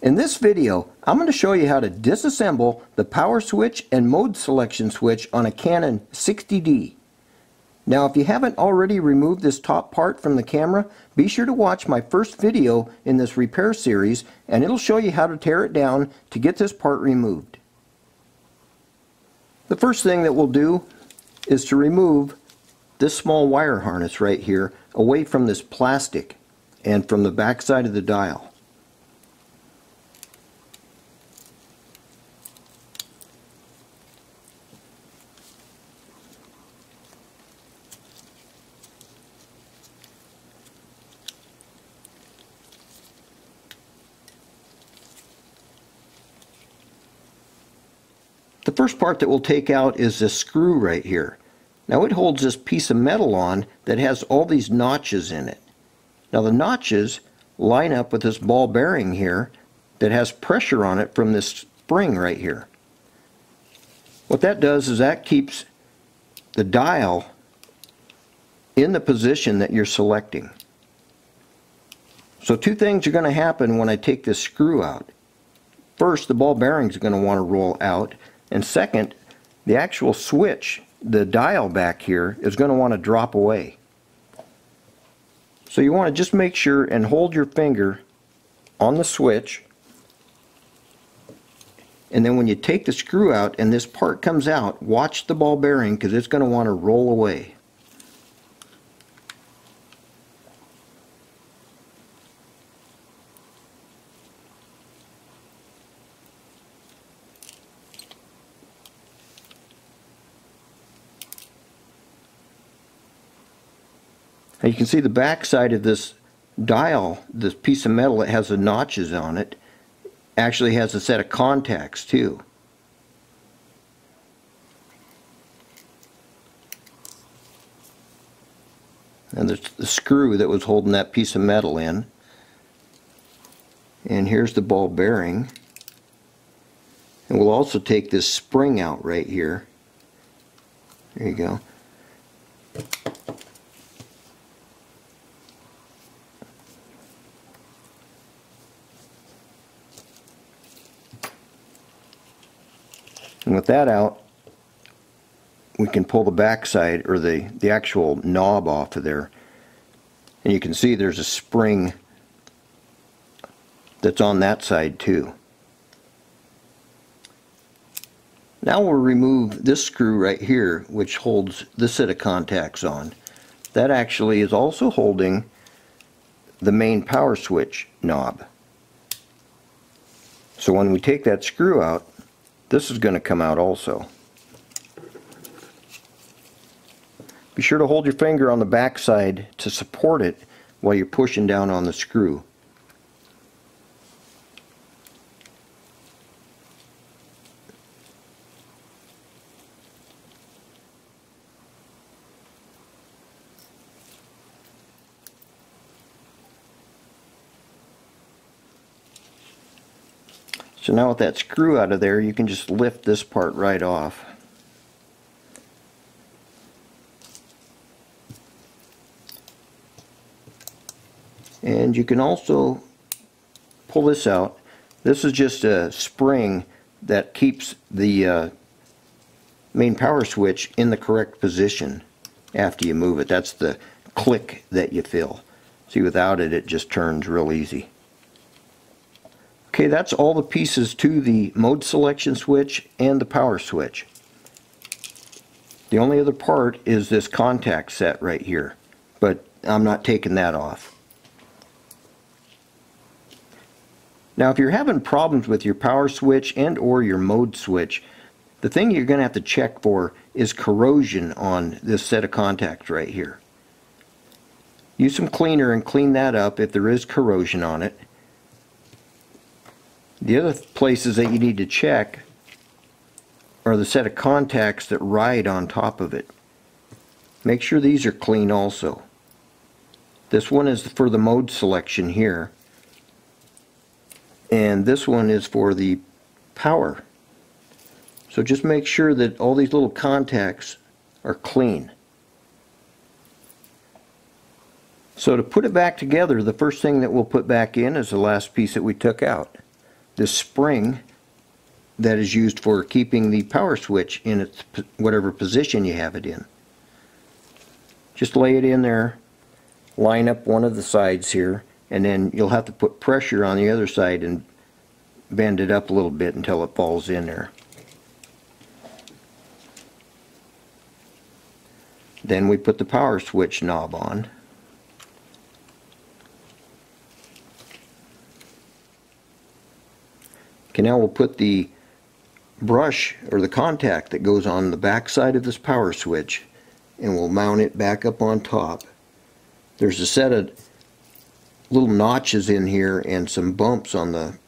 In this video, I'm going to show you how to disassemble the power switch and mode selection switch on a Canon 60D. Now if you haven't already removed this top part from the camera, be sure to watch my first video in this repair series and it'll show you how to tear it down to get this part removed. The first thing that we'll do is to remove this small wire harness right here away from this plastic and from the back side of the dial. The first part that we'll take out is this screw right here. Now it holds this piece of metal on that has all these notches in it. Now the notches line up with this ball bearing here that has pressure on it from this spring right here. What that does is that keeps the dial in the position that you're selecting. So two things are going to happen when I take this screw out. First, the ball bearing is going to want to roll out, and second, the actual switch, the dial back here, is going to want to drop away. So you want to just make sure and hold your finger on the switch and then when you take the screw out and this part comes out, watch the ball bearing because it's going to want to roll away. Now you can see the back side of this dial, this piece of metal that has the notches on it, actually has a set of contacts too. And there's the screw that was holding that piece of metal in. And here's the ball bearing. And we'll also take this spring out right here. There you go. And with that out, we can pull the backside or the, the actual knob off of there. And you can see there's a spring that's on that side too. Now we'll remove this screw right here which holds this set of contacts on. That actually is also holding the main power switch knob. So when we take that screw out, this is going to come out also. Be sure to hold your finger on the back side to support it while you're pushing down on the screw. So now with that screw out of there, you can just lift this part right off. And you can also pull this out. This is just a spring that keeps the uh, main power switch in the correct position after you move it. That's the click that you feel. See, without it, it just turns real easy. Okay, that's all the pieces to the mode selection switch and the power switch. The only other part is this contact set right here, but I'm not taking that off. Now if you're having problems with your power switch and or your mode switch, the thing you're going to have to check for is corrosion on this set of contacts right here. Use some cleaner and clean that up if there is corrosion on it. The other places that you need to check are the set of contacts that ride on top of it. Make sure these are clean also. This one is for the mode selection here. And this one is for the power. So just make sure that all these little contacts are clean. So to put it back together, the first thing that we'll put back in is the last piece that we took out. This spring that is used for keeping the power switch in its whatever position you have it in. Just lay it in there, line up one of the sides here, and then you'll have to put pressure on the other side and bend it up a little bit until it falls in there. Then we put the power switch knob on. Okay, now we'll put the brush or the contact that goes on the back side of this power switch and we'll mount it back up on top. There's a set of little notches in here and some bumps on the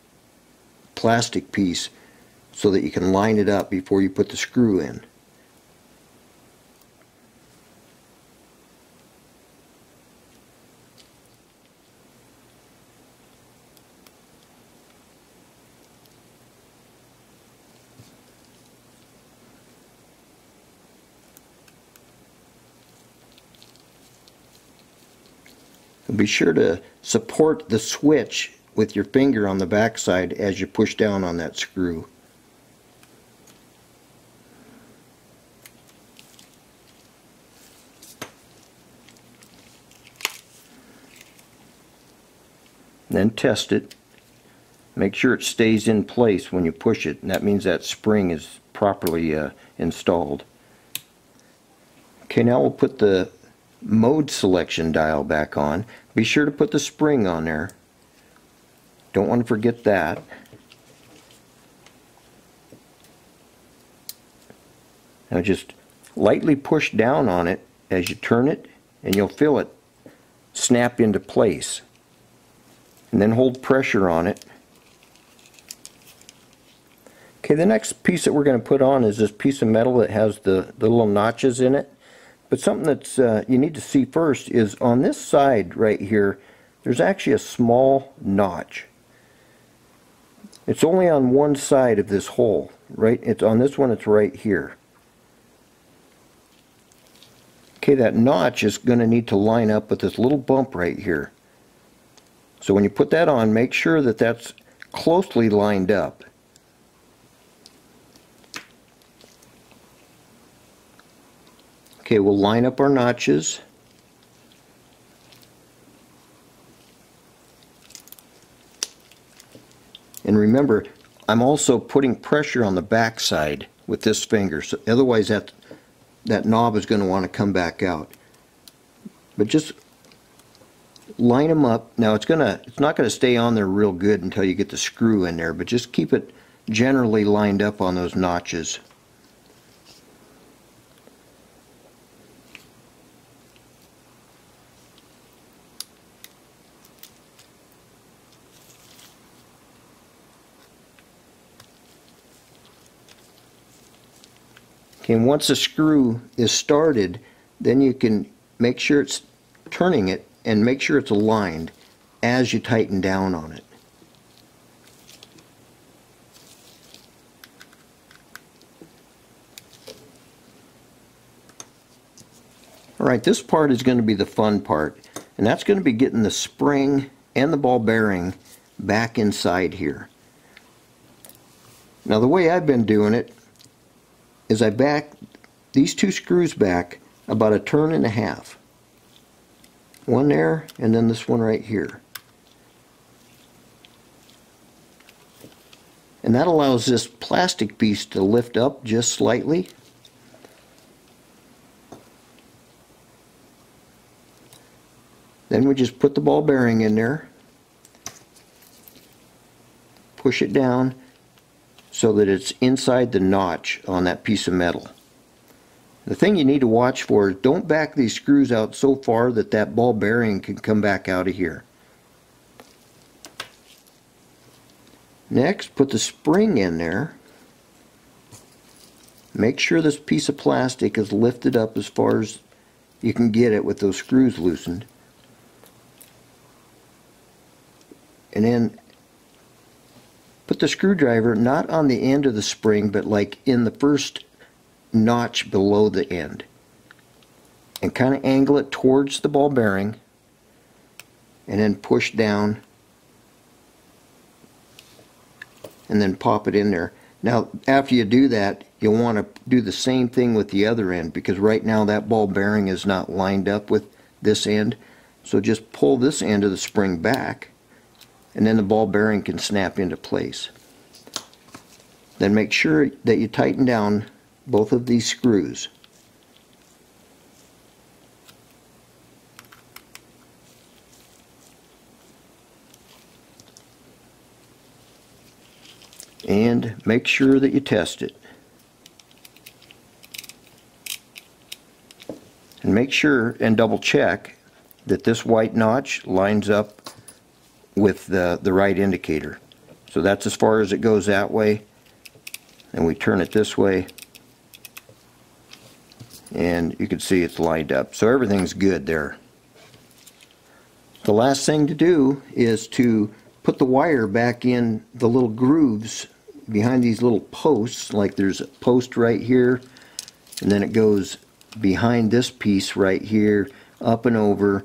plastic piece so that you can line it up before you put the screw in. Be sure to support the switch with your finger on the backside as you push down on that screw. Then test it. Make sure it stays in place when you push it, and that means that spring is properly uh, installed. Okay, now we'll put the mode selection dial back on. Be sure to put the spring on there. Don't want to forget that. Now just lightly push down on it as you turn it and you'll feel it snap into place. And then hold pressure on it. Okay, the next piece that we're going to put on is this piece of metal that has the, the little notches in it. But something that's uh, you need to see first is on this side right here, there's actually a small notch. It's only on one side of this hole, right? It's on this one, it's right here. Okay, that notch is going to need to line up with this little bump right here. So when you put that on, make sure that that's closely lined up. Okay, we'll line up our notches. And remember, I'm also putting pressure on the back side with this finger. So otherwise that, that knob is going to want to come back out. But just line them up. Now it's gonna it's not gonna stay on there real good until you get the screw in there, but just keep it generally lined up on those notches. And once the screw is started, then you can make sure it's turning it and make sure it's aligned as you tighten down on it. Alright, this part is going to be the fun part, and that's going to be getting the spring and the ball bearing back inside here. Now the way I've been doing it is I back these two screws back about a turn and a half. One there and then this one right here. And that allows this plastic piece to lift up just slightly. Then we just put the ball bearing in there, push it down, so that it's inside the notch on that piece of metal. The thing you need to watch for is don't back these screws out so far that that ball bearing can come back out of here. Next, put the spring in there. Make sure this piece of plastic is lifted up as far as you can get it with those screws loosened. And then the screwdriver not on the end of the spring, but like in the first notch below the end. And kind of angle it towards the ball bearing. And then push down and then pop it in there. Now, after you do that, you'll want to do the same thing with the other end because right now that ball bearing is not lined up with this end. So just pull this end of the spring back and then the ball bearing can snap into place. Then make sure that you tighten down both of these screws. And make sure that you test it. And make sure and double check that this white notch lines up with the, the right indicator. So that's as far as it goes that way. And we turn it this way. And you can see it's lined up. So everything's good there. The last thing to do is to put the wire back in the little grooves behind these little posts. Like there's a post right here. And then it goes behind this piece right here, up and over,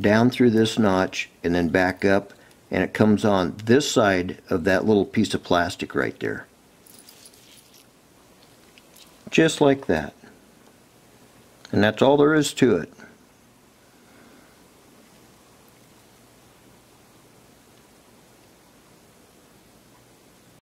down through this notch, and then back up and it comes on this side of that little piece of plastic right there. Just like that. And that's all there is to it.